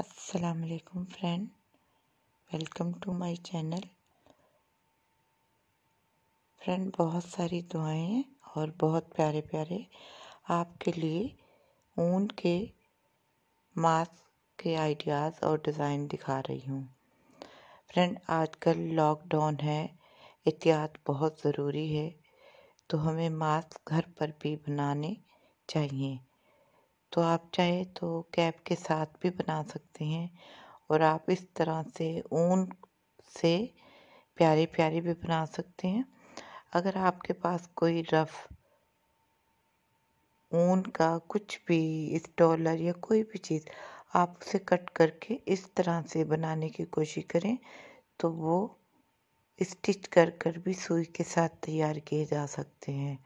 अस्सलाम वालेकुम friend, welcome to my channel. Friend, बहुत सारी दुआएँ हैं और बहुत प्यारे प्यारे आपके लिए ऊन के मास्क के आइडियाज़ और डिज़ाइन दिखा रही हूँ। फ्रेंड, आजकल लॉकडाउन है, एहतियात बहुत ज़रूरी है तो हमें मास्क घर पर भी बनाने चाहिए। तो आप चाहे तो कैप के साथ भी बना सकते हैं और आप इस तरह से ऊन से प्यारी प्यारी भी बना सकते हैं। अगर आपके पास कोई रफ़ ऊन का कुछ भी स्टॉलर या कोई भी चीज़, आप उसे कट करके इस तरह से बनाने की कोशिश करें तो वो स्टिच कर कर भी सुई के साथ तैयार किए जा सकते हैं।